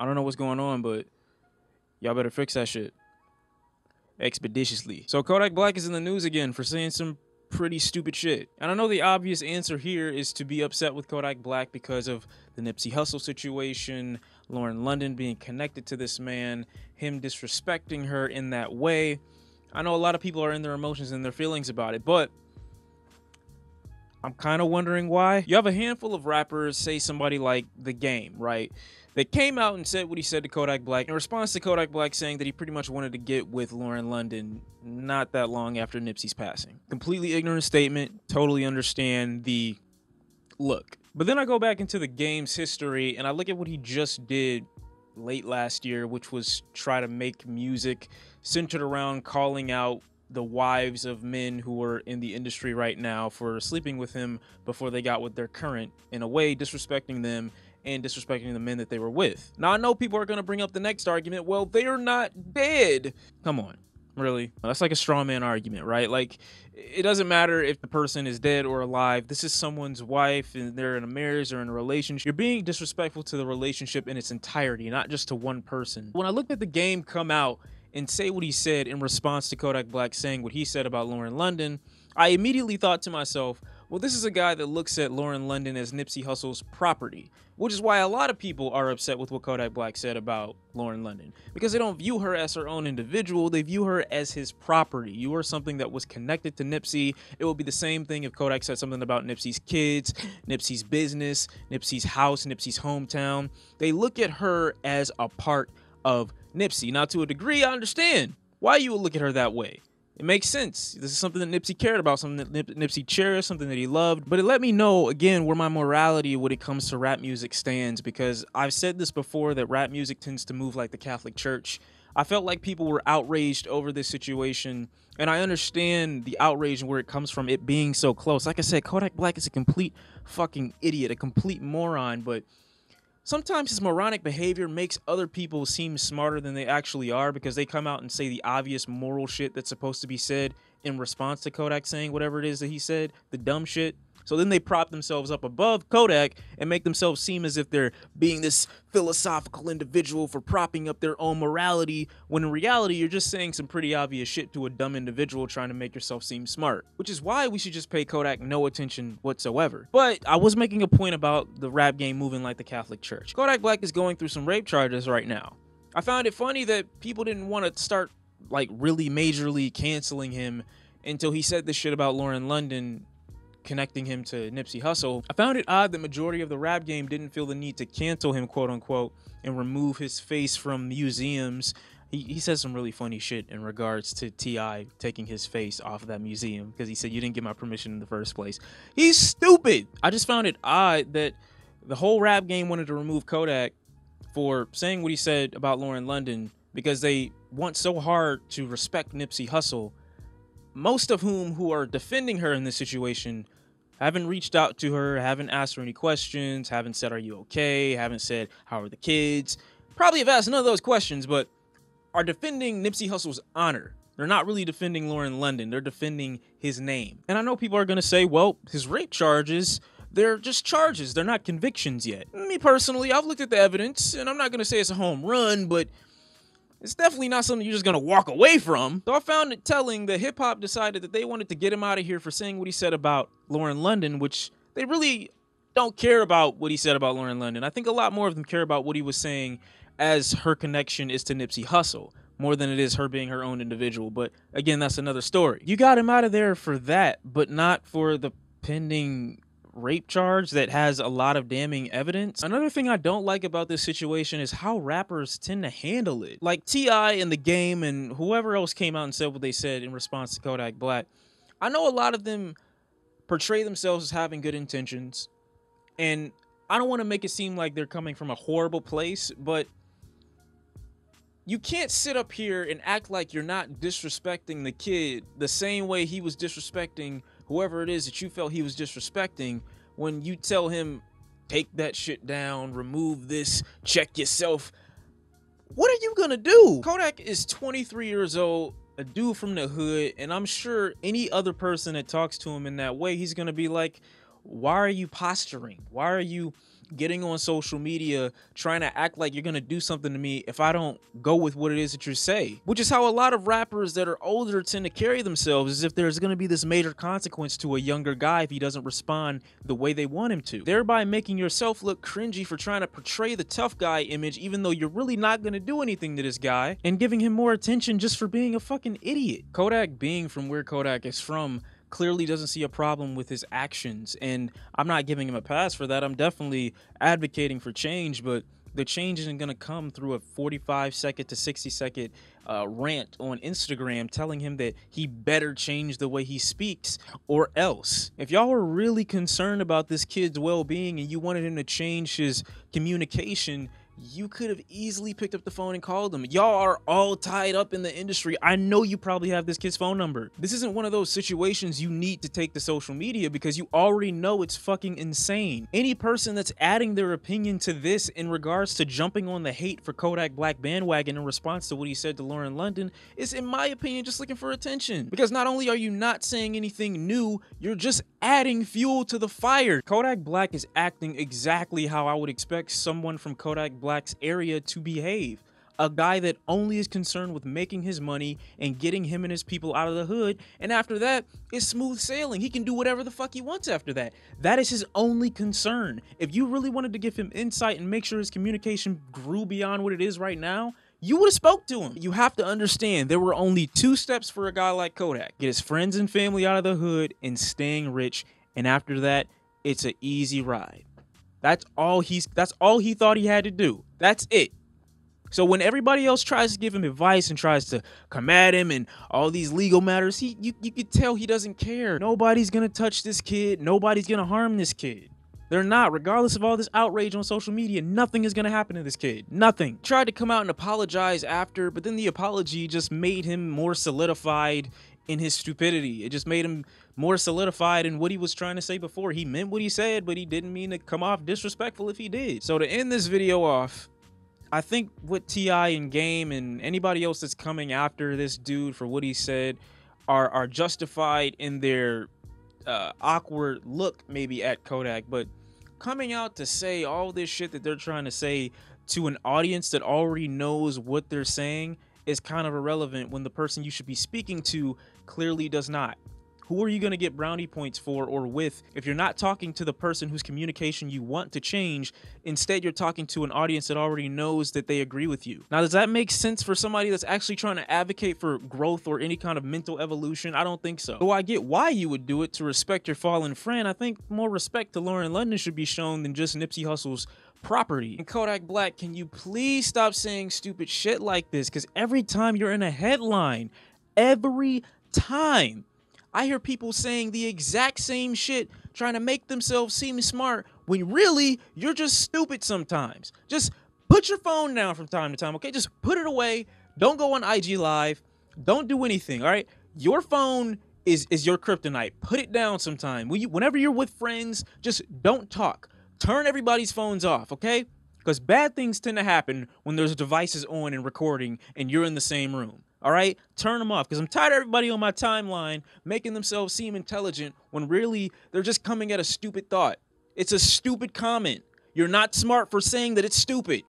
I don't know what's going on, but y'all better fix that shit expeditiously. So Kodak Black is in the news again for saying some pretty stupid shit. And I know the obvious answer here is to be upset with Kodak Black because of the Nipsey Hussle situation, Lauren London being connected to this man, him disrespecting her in that way. I know a lot of people are in their emotions and their feelings about it, but I'm kind of wondering why. You have a handful of rappers, say somebody like The Game, right? They came out and said what he said to Kodak Black in response to Kodak Black saying that he pretty much wanted to get with Lauren London not that long after Nipsey's passing. Completely ignorant statement. Totally understand the look. But then I go back into the game's history and I look at what he just did late last year, which was try to make music centered around calling out the wives of men who were in the industry right now for sleeping with him before they got with their current, in a way disrespecting them and disrespecting the men that they were with. Now, I know people are going to bring up the next argument. Well, they are not dead. Come on. Really? That's like a straw man argument, right? Like, it doesn't matter if the person is dead or alive. This is someone's wife and they're in a marriage or in a relationship. You're being disrespectful to the relationship in its entirety, not just to one person. When I looked at the game come out and say what he said in response to Kodak Black saying what he said about Lauren London, I immediately thought to myself, well, this is a guy that looks at Lauren London as Nipsey Hussle's property, which is why a lot of people are upset with what Kodak Black said about Lauren London because they don't view her as her own individual. They view her as his property. You are something that was connected to Nipsey. It would be the same thing if Kodak said something about Nipsey's kids, Nipsey's business, Nipsey's house, Nipsey's hometown. They look at her as a part of Nipsey. Now, to a degree, I understand why you would look at her that way. It makes sense. This is something that Nipsey cared about, something that Nip- Nipsey cherished, something that he loved. But it let me know again where my morality when it comes to rap music stands because I've said this before that rap music tends to move like the Catholic Church. I felt like people were outraged over this situation, and I understand the outrage and where it comes from, it being so close. Like I said, Kodak Black is a complete fucking idiot, a complete moron, but sometimes his moronic behavior makes other people seem smarter than they actually are because they come out and say the obvious moral shit that's supposed to be said in response to Kodak saying whatever it is that he said, the dumb shit. So then they prop themselves up above Kodak and make themselves seem as if they're being this philosophical individual for propping up their own morality, when in reality, you're just saying some pretty obvious shit to a dumb individual trying to make yourself seem smart. Which is why we should just pay Kodak no attention whatsoever. But I was making a point about the rap game moving like the Catholic Church. Kodak Black is going through some rape charges right now. I found it funny that people didn't want to start like really majorly canceling him until he said this shit about Lauren London connecting him to Nipsey Hussle. I found it odd that majority of the rap game didn't feel the need to cancel him, quote unquote, and remove his face from museums. He, he says some really funny shit in regards to T.I. taking his face off of that museum because he said, You didn't get my permission in the first place. He's stupid. I just found it odd that the whole rap game wanted to remove Kodak for saying what he said about Lauren London because they want so hard to respect Nipsey Hussle most of whom who are defending her in this situation haven't reached out to her, haven't asked her any questions, haven't said, Are you okay? Haven't said, How are the kids? Probably have asked none of those questions, but are defending Nipsey Hussle's honor. They're not really defending Lauren London, they're defending his name. And I know people are gonna say, Well, his rape charges. They're just charges. They're not convictions yet. Me personally, I've looked at the evidence, and I'm not gonna say it's a home run, but it's definitely not something you're just gonna walk away from. So I found it telling that hip hop decided that they wanted to get him out of here for saying what he said about Lauren London, which they really don't care about what he said about Lauren London. I think a lot more of them care about what he was saying as her connection is to Nipsey Hussle more than it is her being her own individual. But again, that's another story. You got him out of there for that, but not for the pending rape charge that has a lot of damning evidence. Another thing I don't like about this situation is how rappers tend to handle it. Like T.I. in the game and whoever else came out and said what they said in response to Kodak Black. I know a lot of them portray themselves as having good intentions. And I don't want to make it seem like they're coming from a horrible place, but you can't sit up here and act like you're not disrespecting the kid the same way he was disrespecting whoever it is that you felt he was disrespecting when you tell him take that shit down remove this check yourself what are you gonna do? Kodak is 23 years old a dude from the hood and i'm sure any other person that talks to him in that way he's gonna be like why are you posturing? Why are you getting on social media trying to act like you're gonna do something to me if I don't go with what it is that you say. Which is how a lot of rappers that are older tend to carry themselves as if there's gonna be this major consequence to a younger guy if he doesn't respond the way they want him to. Thereby making yourself look cringy for trying to portray the tough guy image even though you're really not gonna do anything to this guy and giving him more attention just for being a fucking idiot. Kodak being from where Kodak is from clearly doesn't see a problem with his actions. And I'm not giving him a pass for that. I'm definitely advocating for change, but the change isn't going to come through a 45 second to 60 second uh, rant on Instagram telling him that he better change the way he speaks or else. If y'all were really concerned about this kid's well being and you wanted him to change his communication, you could have easily picked up the phone and called them. Y'all are all tied up in the industry. I know you probably have this kid's phone number. This isn't one of those situations you need to take to social media because you already know it's fucking insane. Any person that's adding their opinion to this in regards to jumping on the hate for Kodak Black bandwagon in response to what he said to Lauren London is, in my opinion, just looking for attention. Because not only are you not saying anything new, you're just adding fuel to the fire. Kodak Black is acting exactly how I would expect someone from Kodak Black Black's area to behave. A guy that only is concerned with making his money and getting him and his people out of the hood. And after that, it's smooth sailing. He can do whatever the fuck he wants after that. That is his only concern. If you really wanted to give him insight and make sure his communication grew beyond what it is right now, you would have spoke to him. You have to understand there were only two steps for a guy like Kodak. Get his friends and family out of the hood and staying rich. And after that, it's an easy ride. That's all he's that's all he thought he had to do. That's it. So when everybody else tries to give him advice and tries to come at him and all these legal matters, he you, you could tell he doesn't care. Nobody's gonna touch this kid. Nobody's gonna harm this kid. They're not. Regardless of all this outrage on social media, nothing is gonna happen to this kid. Nothing. Tried to come out and apologize after, but then the apology just made him more solidified in his stupidity. It just made him more solidified in what he was trying to say before. He meant what he said, but he didn't mean to come off disrespectful if he did. So to end this video off, I think what T.I. and Game and anybody else that's coming after this dude for what he said are are justified in their uh, awkward look maybe at Kodak, but coming out to say all this shit that they're trying to say to an audience that already knows what they're saying is kind of irrelevant when the person you should be speaking to clearly does not. Who are you going to get brownie points for or with if you're not talking to the person whose communication you want to change? Instead, you're talking to an audience that already knows that they agree with you. Now, does that make sense for somebody that's actually trying to advocate for growth or any kind of mental evolution? I don't think so. Though I get why you would do it to respect your fallen friend, I think more respect to Lauren London should be shown than just Nipsey Hussle's property. And Kodak Black, can you please stop saying stupid shit like this? Because every time you're in a headline, every time I hear people saying the exact same shit, trying to make themselves seem smart when really you're just stupid sometimes. Just put your phone down from time to time, okay? Just put it away. Don't go on IG Live. Don't do anything, all right? Your phone is is your kryptonite. Put it down sometime. When you, whenever you're with friends, just don't talk. Turn everybody's phones off, okay? Because bad things tend to happen when there's devices on and recording and you're in the same room. All right, turn them off because I'm tired of everybody on my timeline making themselves seem intelligent when really they're just coming at a stupid thought. It's a stupid comment. You're not smart for saying that it's stupid.